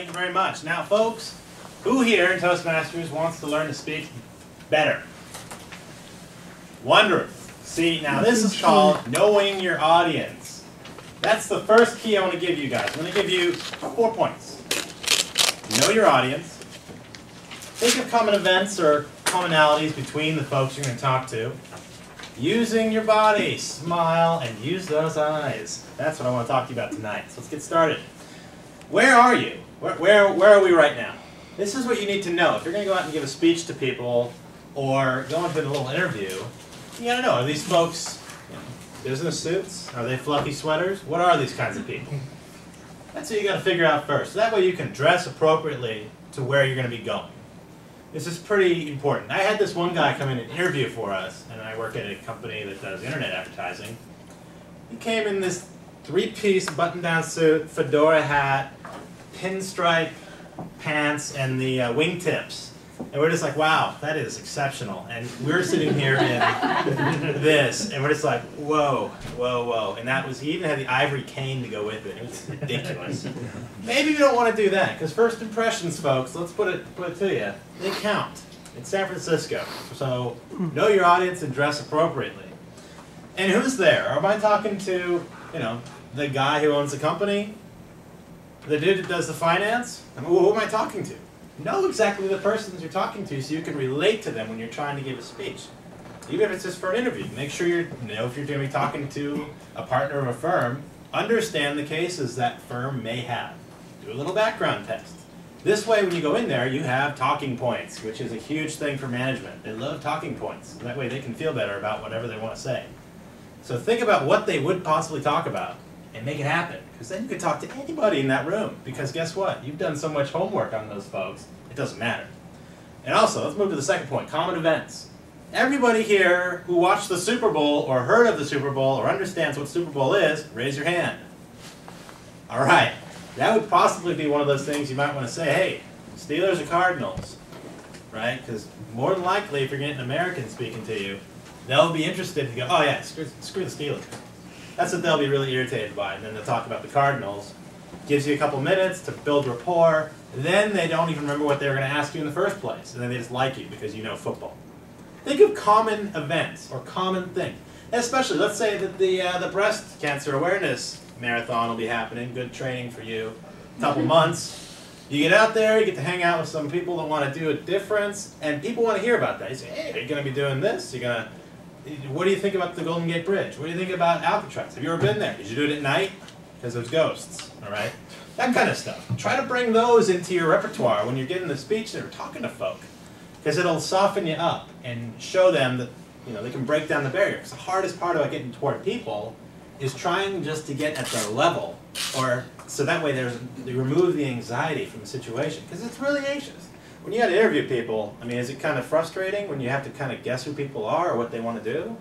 Thank you very much. Now, folks, who here in Toastmasters wants to learn to speak better? Wonderful. See, now this is called knowing your audience. That's the first key I want to give you guys. I'm going to give you four points. Know your audience. Think of common events or commonalities between the folks you're going to talk to. Using your body, smile, and use those eyes. That's what I want to talk to you about tonight. So let's get started. Where are you? Where, where, where are we right now? This is what you need to know. If you're going to go out and give a speech to people or go into a little interview, you got to know, are these folks business suits? Are they fluffy sweaters? What are these kinds of people? That's what you got to figure out first. So that way you can dress appropriately to where you're going to be going. This is pretty important. I had this one guy come in and interview for us, and I work at a company that does internet advertising. He came in this three-piece button-down suit, fedora hat, pinstripe pants, and the uh, wingtips. And we're just like, wow, that is exceptional. And we're sitting here in this, and we're just like, whoa, whoa, whoa. And that was, he even had the ivory cane to go with it. It was ridiculous. Maybe you don't want to do that, because first impressions, folks, let's put it, put it to you, they count. In San Francisco. So know your audience and dress appropriately. And who's there? Am I talking to, you know, the guy who owns the company? The dude that does the finance? I mean, who am I talking to? know exactly the persons you're talking to so you can relate to them when you're trying to give a speech. Even if it's just for an interview, make sure you know if you're going to be talking to a partner of a firm, understand the cases that firm may have. Do a little background test. This way, when you go in there, you have talking points, which is a huge thing for management. They love talking points. That way they can feel better about whatever they want to say. So think about what they would possibly talk about and make it happen. Because then you can talk to anybody in that room. Because guess what? You've done so much homework on those folks, it doesn't matter. And also, let's move to the second point, common events. Everybody here who watched the Super Bowl or heard of the Super Bowl or understands what Super Bowl is, raise your hand. All right. That would possibly be one of those things you might want to say, hey, Steelers or Cardinals, right? Because more than likely, if you're getting an American speaking to you, they'll be interested to go, oh yeah, screw, screw the Steelers. That's what they'll be really irritated by. And then they'll talk about the Cardinals. Gives you a couple minutes to build rapport. Then they don't even remember what they were going to ask you in the first place. And then they just like you because you know football. Think of common events or common things. Especially, let's say that the, uh, the breast cancer awareness marathon will be happening. Good training for you. A couple months. You get out there, you get to hang out with some people that want to do a difference, and people want to hear about that. You say, hey, are you going to be doing this? You're going to what do you think about the Golden Gate Bridge? What do you think about Alcatraz? Have you ever been there? Did you do it at night? Because there's ghosts, all right? That kind of stuff. Try to bring those into your repertoire when you're giving the speech or talking to folk. Because it'll soften you up and show them that you know they can break down the barrier. Because the hardest part about getting toward people is trying just to get at their level, or so that way there's they remove the anxiety from the situation. Because it's really anxious when you got to interview people, I mean, is it kind of frustrating when you have to kind of guess who people are or what they want to do?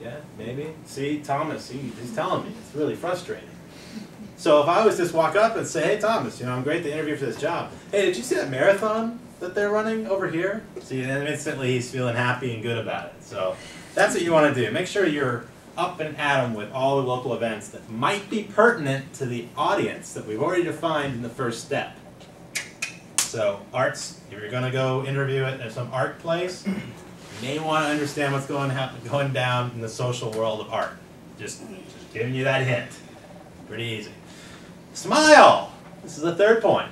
Yeah, maybe. See, Thomas, he, he's telling me. It's really frustrating. So if I was just walk up and say, hey, Thomas, you know, I'm great to interview for this job. Hey, did you see that marathon that they're running over here? See, then instantly he's feeling happy and good about it. So that's what you want to do. Make sure you're up and at them with all the local events that might be pertinent to the audience that we've already defined in the first step. So arts, if you're going to go interview at some art place, you may want to understand what's going, going down in the social world of art. Just, just giving you that hint. Pretty easy. Smile! This is the third point.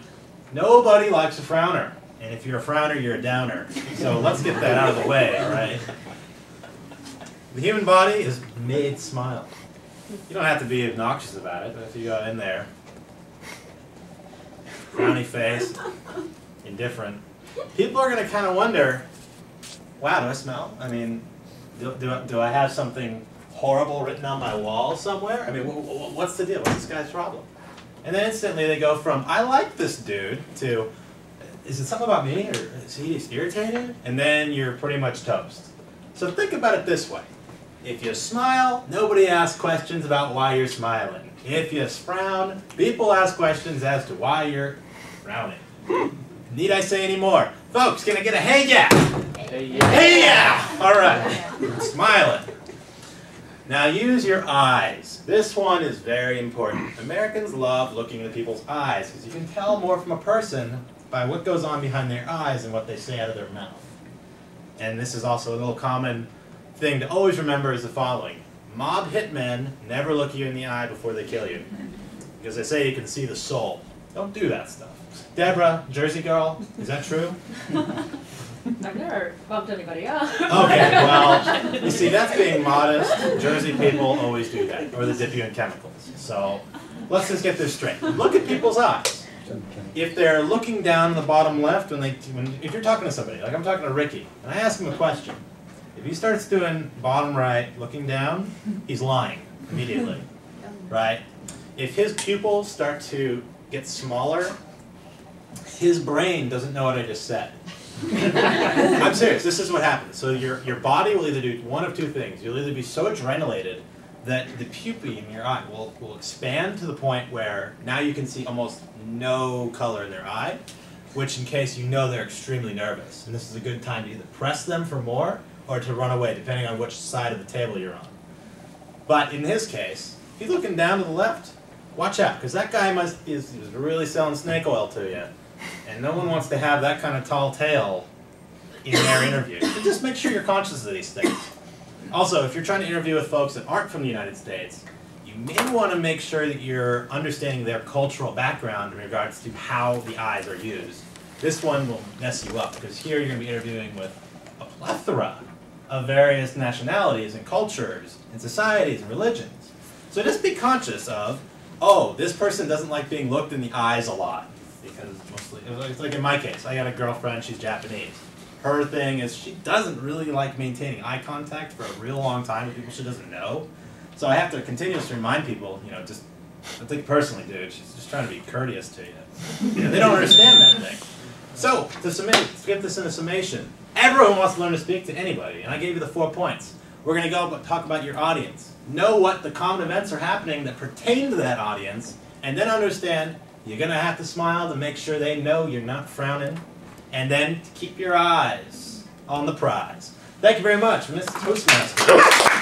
Nobody likes a frowner. And if you're a frowner, you're a downer. So let's get that out of the way, all right? The human body is made smile. You don't have to be obnoxious about it, but if you go in there, frowny face, indifferent, people are going to kind of wonder, wow, do I smell? I mean, do, do, do I have something horrible written on my wall somewhere? I mean, what's the deal? What's this guy's problem? And then instantly they go from, I like this dude, to, is it something about me, or is he just irritated? And then you're pretty much toast. So think about it this way. If you smile, nobody asks questions about why you're smiling. If you frown, people ask questions as to why you're frowning. Need I say any more? Folks, can I get a hey yeah? Hey yeah! Hey yeah! All right. Smiling. Now use your eyes. This one is very important. Americans love looking into people's eyes because you can tell more from a person by what goes on behind their eyes and what they say out of their mouth. And this is also a little common thing to always remember is the following. Mob hitmen never look you in the eye before they kill you. Because they say you can see the soul. Don't do that stuff. Deborah, Jersey girl, is that true? I've never bumped anybody up. Okay, well, you see, that's being modest. Jersey people always do that, or they dip you in chemicals. So let's just get this straight. Look at people's eyes. If they're looking down in the bottom left, when they, when, if you're talking to somebody, like I'm talking to Ricky, and I ask him a question, if he starts doing bottom right, looking down, he's lying immediately, right? If his pupils start to get smaller, his brain doesn't know what I just said. I'm serious. This is what happens. So your your body will either do one of two things. You'll either be so adrenalated that the pupae in your eye will, will expand to the point where now you can see almost no color in their eye, which in case you know they're extremely nervous. And this is a good time to either press them for more or to run away, depending on which side of the table you're on. But in his case, if you're looking down to the left, watch out, because that guy must is, is really selling snake oil to you. And no one wants to have that kind of tall tale in their interview. So just make sure you're conscious of these things. Also, if you're trying to interview with folks that aren't from the United States, you may want to make sure that you're understanding their cultural background in regards to how the eyes are used. This one will mess you up because here you're going to be interviewing with a plethora of various nationalities and cultures and societies and religions. So just be conscious of, oh, this person doesn't like being looked in the eyes a lot because mostly, it's like in my case, I got a girlfriend, she's Japanese her thing is she doesn't really like maintaining eye contact for a real long time with people she doesn't know. So I have to continuously remind people, you know, just I think personally, dude, she's just trying to be courteous to you. you know, they don't understand that thing. So to summate, to get this in a summation, everyone wants to learn to speak to anybody, and I gave you the four points. We're going to go talk about your audience. Know what the common events are happening that pertain to that audience, and then understand you're going to have to smile to make sure they know you're not frowning and then keep your eyes on the prize. Thank you very much, Mr. Toastmaster.